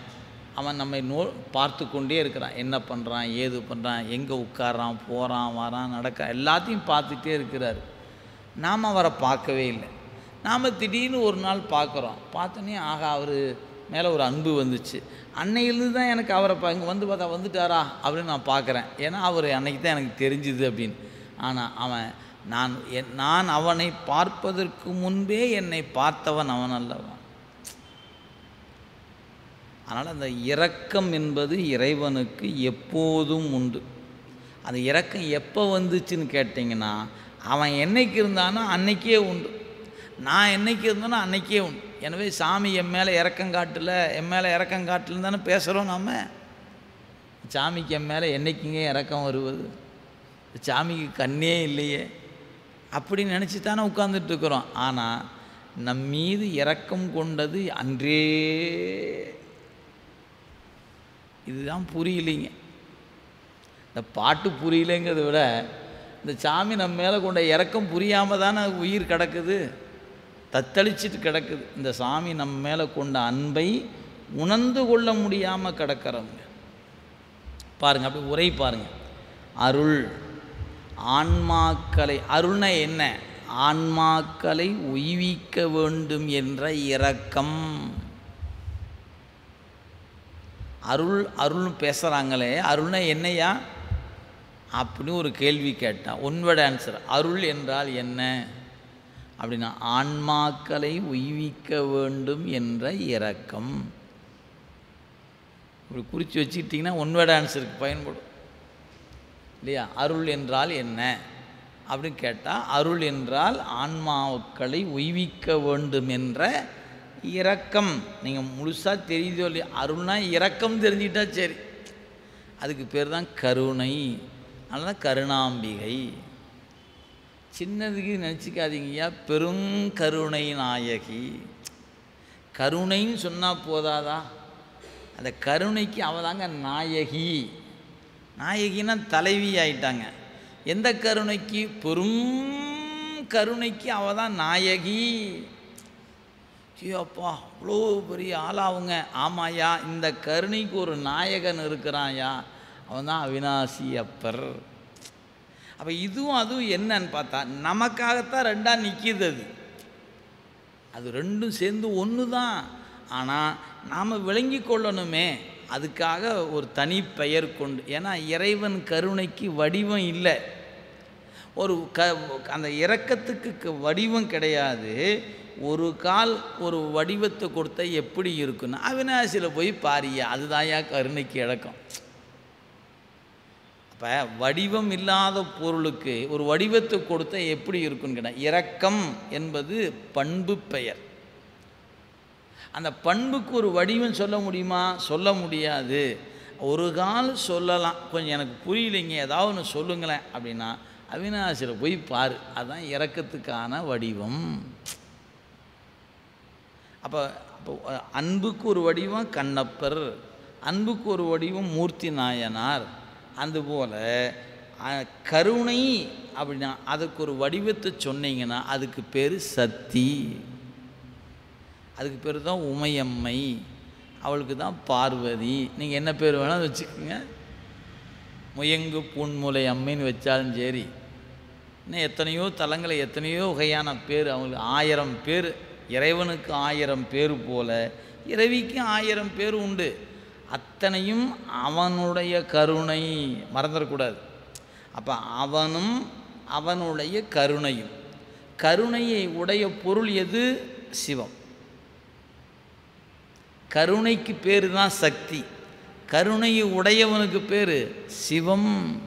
அவன் நம்மை நோ பார்த்து கொண்டே இருக்கிறான். என்ன பண்ணுறான் ஏது பண்ணுறான் எங்கே உட்காரான் போகிறான் வரான் நடக்க எல்லாத்தையும் பார்த்துட்டே இருக்கிறார். நாம் அவரை பார்க்கவே இல்லை. நாம் திடீர்னு ஒரு நாள் பார்க்குறோம். பார்த்தோன்னே ஆகா அவர் மேலே ஒரு அன்பு வந்துச்சு. அன்னையிலேருந்து தான் எனக்கு அவரை பா இங்கே வந்து பார்த்தா வந்துட்டாரா? அப்படின்னு நான் பார்க்குறேன். ஏன்னா அவர் அன்னைக்கு தான் எனக்கு தெரிஞ்சுது அப்படின்னு. ஆனால் அவன் நான் என் நான் அவனை பார்ப்பதற்கு முன்பே என்னை பார்த்தவன் அவன் அல்லவன் அதனால் அந்த இரக்கம் என்பது இறைவனுக்கு எப்போதும் உண்டு. அந்த இரக்கம் எப்போ வந்துச்சுன்னு கேட்டிங்கன்னா அவன் என்னைக்கு இருந்தானோ அன்னைக்கே உண்டு. நான் என்னைக்கு இருந்தேனோ அன்னைக்கே உண்டு. எனவே சாமி என் மேலே இறக்கம் காட்டல என் மேலே இறக்கம் காட்டலன்னு தானே பேசுகிறோம் நாம். சாமிக்கு என் மேலே என்னைக்குங்க இறக்கம் வருவது? சாமிக்கு கண்ணே இல்லையே. அப்படின்னு நினச்சி தானே உட்காந்துட்டு இருக்கிறோம். ஆனால் நம் மீது இறக்கம் கொண்டது அன்றே. இதுதான் புரியலைங்க. இந்த பாட்டு புரியலைங்கிறத விட இந்த சாமி நம்ம மேலே கொண்ட இறக்கம் புரியாமல் தானே உயிர் கிடக்குது? தத்தளிச்சிட்டு கிடக்குது. இந்த சாமி நம்ம மேலே கொண்ட அன்பை உணர்ந்து கொள்ள முடியாமல் கிடக்கிறவங்க. பாருங்க அப்படி உரை பாருங்க. அருள் ஆன்மாக்களை அருள்னா என்ன? ஆன்மாக்களை உய்விக்க வேண்டும் என்ற இரக்கம். அருள் அருள்னு பேசுகிறாங்களே அருள்னா என்னையா அப்படின்னு ஒரு கேள்வி கேட்டான் ஒன்வர்ட் ஆன்சர் அருள் என்றால் என்ன? அப்படின்னா ஆன்மாக்களை உய்விக்க வேண்டும் என்ற இரக்கம். இப்படி குறித்து வச்சுக்கிட்டிங்கன்னா ஒன்வர்ட் ஆன்சருக்கு பயன்படும். இல்லையா? அருள் என்றால் என்ன? அப்படின்னு கேட்டால் அருள் என்றால் ஆன்மாக்களை உய்விக்க வேண்டும் என்ற இரக்கம். நீங்கள் முழுசாக தெரியுதோ இல்லையா அருள்னா இரக்கம் தெரிஞ்சுக்கிட்டா சரி. அதுக்கு பேர் தான் கருணை. அதனால் கருணாம்பிகை. சின்னதுக்கு நினச்சிக்காதீங்கய்யா பெருங்கருணை நாயகி. கருணைன்னு சொன்னால் போதாதா? அந்த கருணைக்கு அவள் தாங்க நாயகி. நாயகின்னா தலைவி ஆயிட்டாங்க. எந்த கருணைக்கு? பெரும் கருணைக்கு அவள் தான் நாயகி ஐயோப்பா அவ்வளோ பெரிய ஆளாவுங்க. ஆமாயா இந்த கருணைக்கு ஒரு நாயகன் இருக்கிறாயா அவன் தான் அவினாசி அப்பர் அப்போ இதுவும் அதுவும் என்னன்னு பார்த்தா நமக்காகத்தான் ரெண்டாக நிற்கிது அது. அது ரெண்டும் சேர்ந்து ஒன்று தான் ஆனால் நாம் விளங்கி கொள்ளணுமே. அதுக்காக ஒரு தனி பெயர் கொண்டு ஏன்னா இறைவன் கருணைக்கு வடிவம் இல்லை. ஒரு க அந்த இறக்கத்துக்கு க- வடிவம் கிடையாது. ஒரு கால் ஒரு வடிவத்தை கொடுத்தா எப்படி இருக்குன்னு. அவினாசியில் போய் பாரியா அதுதான்யா கருணைக்கு இழக்கம் அப்போ வடிவம் இல்லாத பொருளுக்கு ஒரு வடிவத்தை கொடுத்த எப்படி இருக்குன்னு கேட்டால் இரக்கம் என்பது பண்பு பெயர். அந்த பண்புக்கு ஒரு வடிவம் சொல்ல முடியுமா? சொல்ல முடியாது. ஒரு கால் சொல்லலாம். கொஞ்சம் எனக்கு புரியலைங்க. ஏதாவது ஒன்று சொல்லுங்களேன் அப்படின்னா அவினாசியில் போய் பாரு. அதுதான் இறக்கத்துக்கான வடிவம். அப்போ அப்போ அன்புக்கு ஒரு வடிவம் கண்ணப்பர். அன்புக்கு ஒரு வடிவம் மூர்த்தி நாயனார். அதுபோல் கருணை அப்படின்னா அதுக்கு ஒரு வடிவத்தை சொன்னீங்கன்னா அதுக்கு பேர் சக்தி அதுக்கு பேர் தான் உமையம்மை. அவளுக்கு தான் பார்வதி. நீங்கள் என்ன பேர் வேணால் வச்சுக்கோங்க. முயங்கு பூன்முலை அம்மைன்னு வச்சாலும் சரி. இன்னும் எத்தனையோ தலங்களை எத்தனையோ வகையான பேர் அவங்களுக்கு ஆயிரம் பேர் இறைவனுக்கு ஆயிரம் பேர் போல இறைவிக்கு ஆயிரம் பேர் உண்டு. அத்தனையும் அவனுடைய கருணை. மறந்துடக்கூடாது அப்போ அவனும் அவனுடைய கருணையும். கருணையை உடைய பொருள் எது? சிவம். கருணைக்கு பேர் தான் சக்தி. கருணையை உடையவனுக்கு பேர் சிவம்.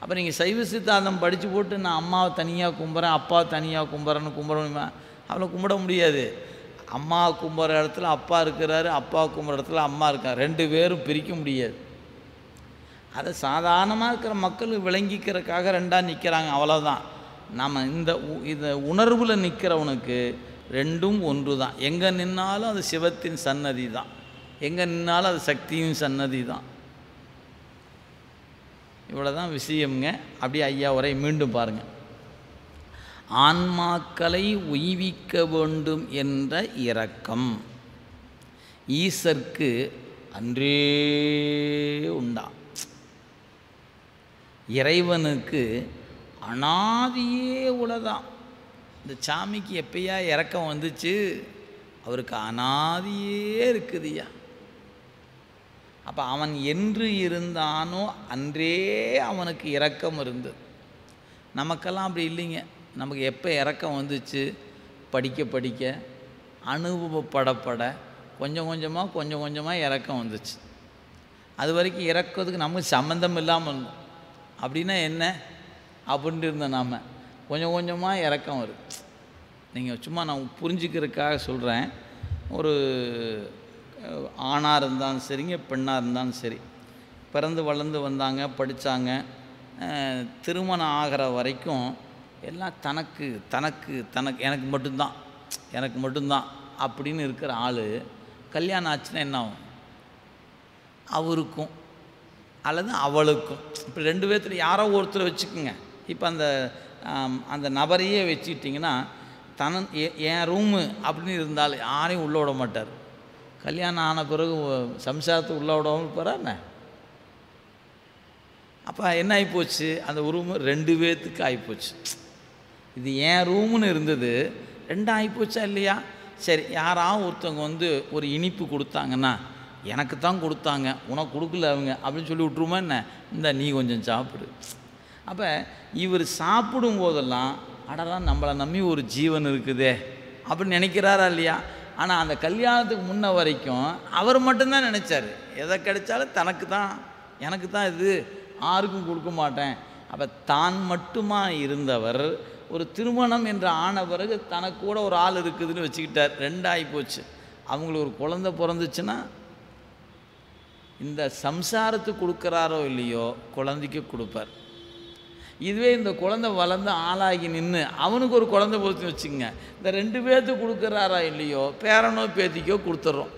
அப்போ நீங்கள் சைவ சித்தாந்தம் படித்து போட்டு நான் அம்மாவை தனியாக கும்புறேன் அப்பாவை தனியாக கும்புறேன்னு கும்பிட அவளை கும்பிட முடியாது. அம்மா கும்புற இடத்துல அப்பா இருக்கிறாரு அப்பா கும்புற இடத்துல அம்மா இருக்கார். ரெண்டு பேரும் பிரிக்க முடியாது. அதை சாதாரணமாக இருக்கிற மக்கள் விளங்கிக்கிறதுக்காக ரெண்டாக நிற்கிறாங்க அவ்வளோதான் நம்ம இந்த உ- இந்த உணர்வில் நிற்கிறவனுக்கு ரெண்டும் ஒன்று தான் எங்கே நின்னாலும் அது சிவத்தின் சன்னதி தான் எங்கே நின்னாலும் அது சக்தியின் சன்னதி தான் இவ்வளோ தான் விஷயம்ங்க. அப்படியே ஐயா உரை மீண்டும் பாருங்கள் ஆன்மாக்களை உய்விக்க வேண்டும் என்ற இரக்கம். ஈசர்க்கு அன்றே உண்டா. இறைவனுக்கு அனாதியே உலதான் இந்த சாமிக்கு எப்பயா இறக்கம் வந்துச்சு? அவருக்கு அனாதியே இருக்குதுய்யா. அப்போ அவன் என்று இருந்தானோ அன்றே அவனுக்கு இரக்கம் இருந்தது. நமக்கெல்லாம் அப்படி இல்லைங்க. நமக்கு எப்போ இறக்கம் வந்துச்சு? படிக்க படிக்க அனுபவப்படப்பட கொஞ்சம் கொஞ்சமாக கொஞ்சம் கொஞ்சமாக இறக்கம் வந்துச்சு. அது வரைக்கும் இறக்கிறதுக்கு நமக்கு சம்மந்தம் இல்லாமல் இருந்தோம். அப்படின்னா என்ன? அப்படின்ட்டு இருந்தோம் நாம். கொஞ்சம் கொஞ்சமாக இறக்கம் வரும் நீங்கள் சும்மா நான் புரிஞ்சுக்கிறதுக்காக சொல்கிறேன் ஒரு ஆணாக இருந்தாலும் சரிங்க பெண்ணாக இருந்தாலும் சரி. பிறந்து வளர்ந்து வந்தாங்க படித்தாங்க திருமணம் ஆகிற வரைக்கும் எல்லாம் தனக்கு தனக்கு தனக்கு எனக்கு மட்டும்தான் எனக்கு மட்டும்தான் அப்படின்னு இருக்கிற ஆள் கல்யாணம் ஆச்சுன்னா என்ன ஆகும்? அவருக்கும் அல்லது அவளுக்கும். இப்போ ரெண்டு பேர்த்துல யாரோ ஒருத்தரை வச்சுக்கோங்க. இப்போ அந்த அந்த நபரையே வச்சுக்கிட்டிங்கன்னா தன எ- என் ரூமு அப்படின்னு இருந்தால் யாரையும் உள்ளே விட மாட்டார். கல்யாணம் ஆன பிறகு சம்சாரத்தை உள்ளே விடாமல் போகிறா என்ன? அப்போ என்ன ஆகிப்போச்சு அந்த ரூமு ரெண்டு பேர்த்துக்கு ஆகிப்போச்சு இது ஏன் ரூம்னு இருந்தது? ரெண்டும் ஆகிப்போச்சா இல்லையா? சரி யாராவது ஒருத்தவங்க வந்து ஒரு இனிப்பு கொடுத்தாங்கன்னா எனக்கு தான் கொடுத்தாங்க. உனக்கு கொடுக்கல அவங்க. அப்படின்னு சொல்லி விட்ருமா என்ன? இந்த நீ கொஞ்சம் சாப்பிடு. அப்போ இவர் சாப்பிடும் போதெல்லாம் அடலாம் நம்மளை நம்பி ஒரு ஜீவன் இருக்குதே அப்படின்னு நினைக்கிறாரா இல்லையா? ஆனால் அந்த கல்யாணத்துக்கு முன்ன வரைக்கும் அவர் மட்டும்தான் நினச்சார். எதை கிடைச்சாலும் தனக்கு தான் எனக்கு தான் இது. யாருக்கும் கொடுக்க மாட்டேன். அப்போ தான் மட்டுமா இருந்தவர் ஒரு திருமணம் என்று ஆன பிறகு தனக்கு கூட ஒரு ஆள் இருக்குதுன்னு வச்சுக்கிட்டார். ரெண்டாகி போச்சு. அவங்களுக்கு ஒரு குழந்தை பிறந்துச்சுன்னா இந்த சம்சாரத்துக்கு கொடுக்குறாரோ இல்லையோ குழந்தைக்கு கொடுப்பார். இதுவே இந்த குழந்தை வளர்ந்து ஆளாகி நின்று அவனுக்கு ஒரு குழந்தை பொறுத்து வச்சுங்க இந்த ரெண்டு பேர்த்துக்கு கொடுக்குறாரா இல்லையோ பேரனோ பேத்திக்கோ கொடுத்துட்றோம்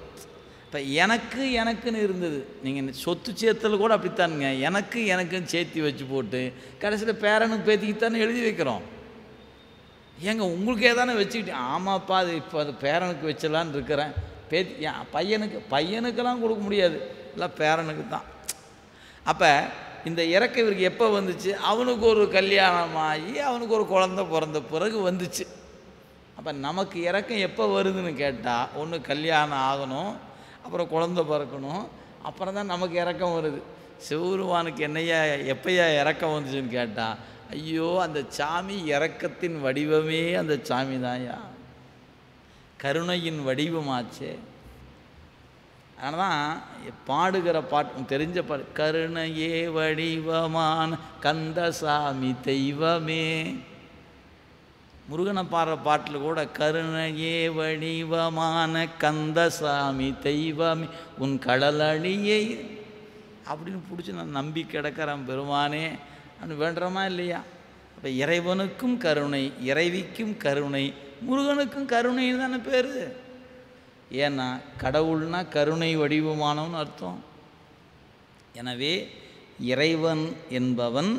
இப்போ எனக்கு எனக்குன்னு இருந்தது. நீங்கள் சொத்து சேர்த்தல் கூட அப்படித்தானுங்க. எனக்கு எனக்குன்னு சேர்த்தி வச்சு போட்டு கடைசியில் பேரனுக்கு பேத்திக்கு தானே எழுதி வைக்கிறோம். ஏங்க உங்களுக்கே தானே வச்சுக்கிட்டேன். ஆமாப்பா அது இப்போ அது பேரனுக்கு வச்சலான்னு இருக்கிறேன். பேத்தி ஏன் பையனுக்கு பையனுக்கெல்லாம் கொடுக்க முடியாது. இல்லை பேரனுக்கு தான். அப்போ இந்த இறக்க இவருக்கு எப்போ வந்துச்சு? அவனுக்கு ஒரு கல்யாணம் ஆகி அவனுக்கு ஒரு குழந்தை பிறந்த பிறகு வந்துச்சு. அப்போ நமக்கு இறக்கம் எப்போ வருதுன்னு கேட்டால் ஒன்று கல்யாணம் ஆகணும் அப்புறம் குழந்தை பிறக்கணும் அப்புறம் தான் நமக்கு இறக்கம் வருது. சிவபெருமானுக்கு என்னையா எப்பையா இறக்கம் வந்துச்சுன்னு கேட்டால் ஐயோ அந்த சாமி இறக்கத்தின் வடிவமே அந்த சாமி தான்யா கருணையின் வடிவமாச்சே. அதனால பாடுகிற பாட்டு தெரிஞ்ச பாடு கருணையே வடிவமான கந்தசாமி தெய்வமே. முருகனை பாடுற பாட்டில் கூட கருணையே வடிவமான கந்தசாமி தெய்வமே உன் கடலடியை அப்படின்னு பிடிச்சி நான் நம்பி கிடக்கிறேன் பெருமானே. அப்படின்னு வேண்டுறோமா இல்லையா? அப்போ இறைவனுக்கும் கருணை இறைவிக்கும் கருணை முருகனுக்கும் கருணைன்னு தானே பேர் ஏன்னா கடவுள்னா கருணை வடிவமானவன் அர்த்தம். எனவே இறைவன் என்பவன்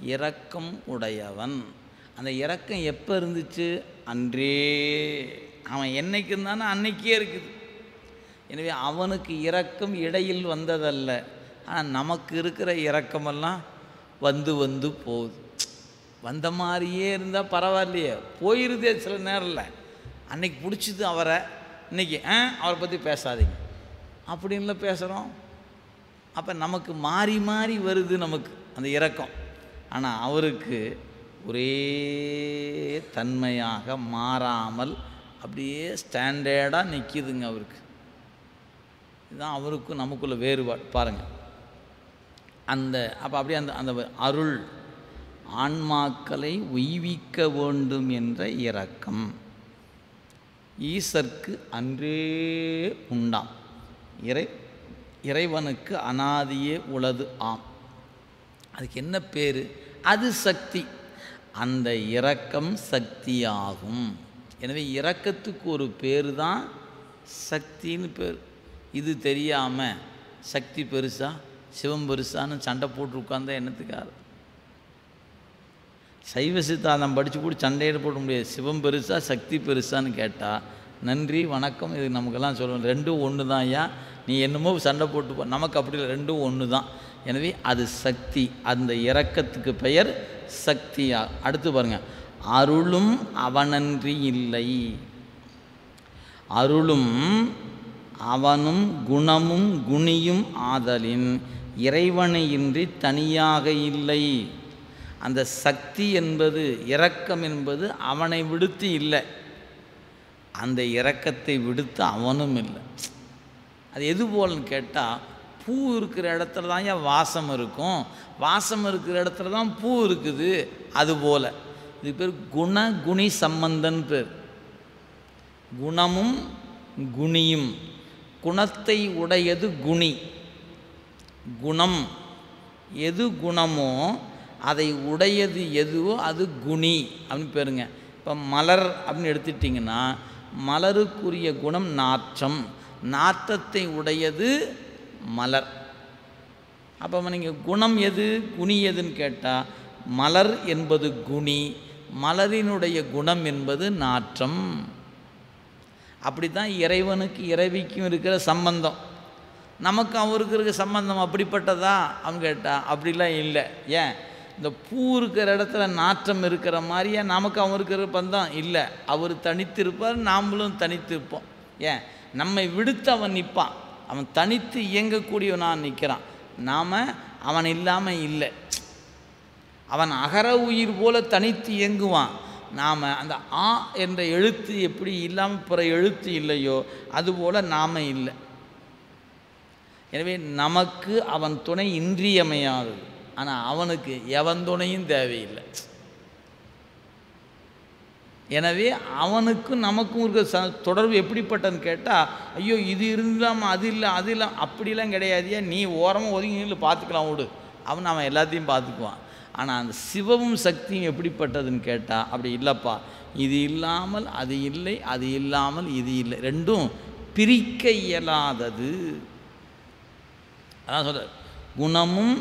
இரக்கம் உடையவன். அந்த இரக்கம் எப்போ இருந்துச்சு? அன்றே. அவன் என்னைக்கு இருந்தானோ அன்னைக்கே இருக்குது. எனவே அவனுக்கு இரக்கம் இடையில் வந்ததல்ல. ஆனால் நமக்கு இருக்கிற இரக்கமெல்லாம் வந்து வந்து போகுது. வந்த மாதிரியே இருந்தால் பரவாயில்லையே. போயிருதே சில நேரில் அன்னைக்கு பிடிச்சிது அவரை. இன்னைக்கு ஆ அவரை பற்றி பேசாதீங்க. அப்படின்லாம் பேசுகிறோம் அப்போ நமக்கு மாறி மாறி வருது நமக்கு அந்த இரக்கம். ஆனால் அவருக்கு ஒரே தன்மையாக மாறாமல் அப்படியே ஸ்டாண்டர்டாக நிற்கிதுங்க அவருக்கு. இதுதான் அவருக்கும் நமக்குள்ள வேறுபாடு. பாருங்கள் அந்த அப்போ அப்படியே அந்த அந்த அருள் ஆன்மாக்களை உய்விக்க வேண்டும் என்ற இரக்கம். ஈசர்க்கு அன்றே உண்டாம். இறை இறைவனுக்கு அனாதியே உளது ஆம். அதுக்கு என்ன பேர்? அது சக்தி. அந்த இரக்கம் சக்தியாகும். எனவே இரக்கத்துக்கு ஒரு பேர் தான் சக்தின்னு பேர். இது தெரியாமல் சக்தி பெருசாக சிவம் பெருசான்னு சண்டை போட்டு உட்காந்தா என்னத்துக்காக சைவ சித்தாந்தம் படித்து கூட சண்டையிட போட முடியாது. சிவம் பெருசா சக்தி பெருசான்னு கேட்டால் நன்றி வணக்கம் இது நமக்கெல்லாம் சொல்லணும் ரெண்டும் ஒன்று தான் ஐயா. நீ என்னமோ சண்டை போட்டு போ நமக்கு அப்படி இல்லை. ரெண்டும் ஒன்று தான். எனவே அது சக்தி. அந்த இறக்கத்துக்கு பெயர் சக்தியா அடுத்து பாருங்க. அருளும் அவனன்றி இல்லை. அருளும் அவனும் குணமும் குணியும் ஆதலின். இறைவனையின்றி தனியாக இல்லை. அந்த சக்தி என்பது இரக்கம் என்பது அவனை விடுத்து இல்லை. அந்த இரக்கத்தை விடுத்து அவனும் இல்லை. அது எது போலன்னு கேட்டால் பூ இருக்கிற இடத்துல தான் ஏன் வாசம் இருக்கும். வாசம் இருக்கிற இடத்துல தான் பூ இருக்குது. அது போல். இது பேர் குண குணி சம்பந்தன் பேர். குணமும் குணியும். குணத்தை உடையது குணி. குணம். எது குணமோ அதை உடையது எதுவோ அது குணி. அப்படின்னு பேருங்க. இப்போ மலர் அப்படின்னு எடுத்துட்டிங்கன்னா மலருக்குரிய குணம் நாற்றம். நாற்றத்தை உடையது மலர். அப்போ நீங்கள் குணம் எது குணி எதுன்னு கேட்டால் மலர் என்பது குணி மலரினுடைய குணம் என்பது நாற்றம். அப்படி தான் இறைவனுக்கு இறைவிக்கும் இருக்கிற சம்பந்தம். நமக்கு அவருக்கு இருக்க சம்பந்தம் அப்படிப்பட்டதா? அவன் கேட்டால் அப்படிலாம் இல்லை. ஏன்? இந்த பூ இருக்கிற இடத்துல நாற்றம் இருக்கிற மாதிரியே நமக்கு அவருக்கு இருக்கிற பந்தம்? இல்லை. அவர் தனித்திருப்பார் நாமளும் தனித்திருப்போம். ஏன்? நம்மை விடுத்து அவன் நிற்பான். அவன் தனித்து இயங்கக்கூடியவனாக நிற்கிறான். நாம் அவன் இல்லாமல் இல்லை. அவன் அகர உயிர் போல தனித்து இயங்குவான். நாம் அந்த ஆ என்ற எழுத்து எப்படி இல்லாமல் பிற எழுத்து இல்லையோ அதுபோல் நாம் இல்லை. எனவே நமக்கு அவன் துணை இன்றியமையாதது. ஆனால் அவனுக்கு எவன் துணையும் தேவையில்லை. எனவே அவனுக்கும் நமக்கும் இருக்கிற ச தொடர்பு எப்படிப்பட்டதுன்னு கேட்டால் ஐயோ இது இருந்தாமல் அது இல்லை அது இல்லை அப்படிலாம் கிடையாதியா நீ ஓரமாக ஒதுங்கி நின்று பார்த்துக்கலாம் விடு அவன் அவன் எல்லாத்தையும் பார்த்துக்குவான். ஆனால் அந்த சிவமும் சக்தியும் எப்படிப்பட்டதுன்னு கேட்டால் அப்படி இல்லைப்பா. இது இல்லாமல் அது இல்லை அது இல்லாமல் இது இல்லை. ரெண்டும் பிரிக்க இயலாதது. அதான் சொல்கிறார் குணமும்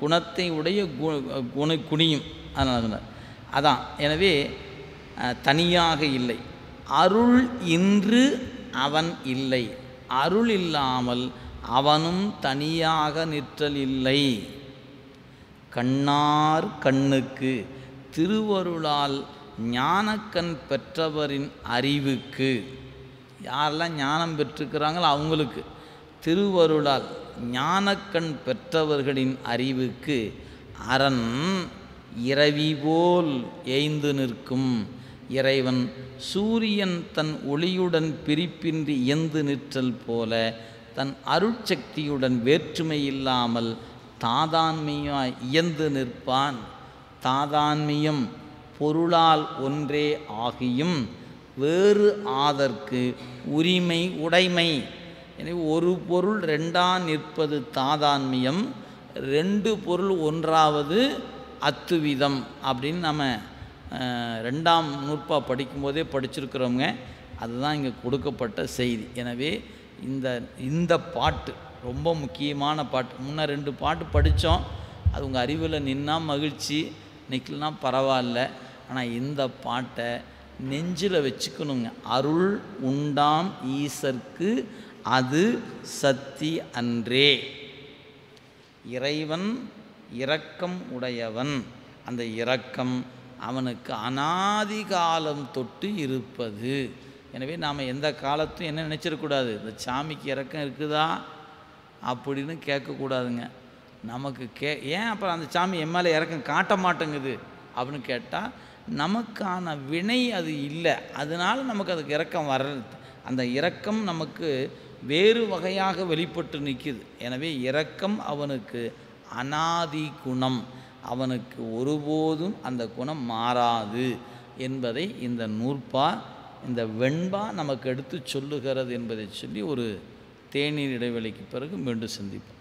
குணத்தை உடைய கு குண குணியும். அதனால் சொன்னார் அதான் எனவே தனியாக இல்லை. அருள் இன்று அவன் இல்லை. அருள் இல்லாமல் அவனும் தனியாக நிற்றல் இல்லை. கண்ணார் கண்ணுக்கு திருவருளால் ஞானக்கண் பெற்றவரின் அறிவுக்கு. யாரெல்லாம் ஞானம் பெற்றிருக்கிறாங்களோ அவங்களுக்கு. திருவருளால். ஞானக்கண் பெற்றவர்களின் அறிவுக்கு அரண் இரவி போல் ஏய்ந்து நிற்கும். இறைவன் சூரியன் தன் ஒளியுடன் பிரிப்பின்றி இயந்து நிற்றல் போல தன் அருட்சக்தியுடன் வேற்றுமை இல்லாமல் தாதான்மையாய் இயந்து நிற்பான். தாதான்மியம் பொருளால் ஒன்றே ஆகியும் வேறு ஆதற்கு உரிமை உடைமை எனவே ஒரு பொருள் ரெண்டா நிற்பது தாதான்மியம் ரெண்டு பொருள் ஒன்றாவது அத்துவிதம் அப்படின்னு நம்ம ரெண்டாம் நூற்பா படிக்கும்போதே படிச்சிருக்கிறோங்க அதுதான் இங்கே கொடுக்கப்பட்ட செய்தி. எனவே இந்த இந்த பாட்டு ரொம்ப முக்கியமான பாட்டு. முன்னே ரெண்டு பாட்டு படித்தோம் அது உங்கள் அறிவில் நின்னால் மகிழ்ச்சி நிற்கலாம் பரவாயில்ல. ஆனால் இந்த பாட்டை நெஞ்சில் வச்சுக்கணுங்க. அருள் உண்டாம் ஈசர்க்கு அது சக்தி அன்றே. இறைவன் இரக்கம் உடையவன். அந்த இரக்கம் அவனுக்கு அனாதி காலம் தொட்டு இருப்பது. எனவே நாம் எந்த காலத்தும் என்ன நினச்சிடக்கூடாது இந்த சாமிக்கு இறக்கம் இருக்குதா? அப்படின்னு கேட்கக்கூடாதுங்க நமக்கு கே ஏன் அப்புறம் அந்த சாமி என் மேலே இறக்கம் காட்ட மாட்டேங்குது? அப்படின்னு கேட்டால் நமக்கான வினை அது இல்லை. அதனால் நமக்கு அதுக்கு இறக்கம் வர அந்த இறக்கம் நமக்கு வேறு வகையாக வெளிப்பட்டு நிற்கிது. எனவே இரக்கம் அவனுக்கு அனாதி குணம். அவனுக்கு ஒருபோதும் அந்த குணம் மாறாது என்பதை இந்த நூற்பா இந்த வெண்பா நமக்கு எடுத்து சொல்லுகிறது என்பதை சொல்லி ஒரு தேநீர் இடைவெளிக்கு பிறகு மீண்டும் சந்திப்போம்.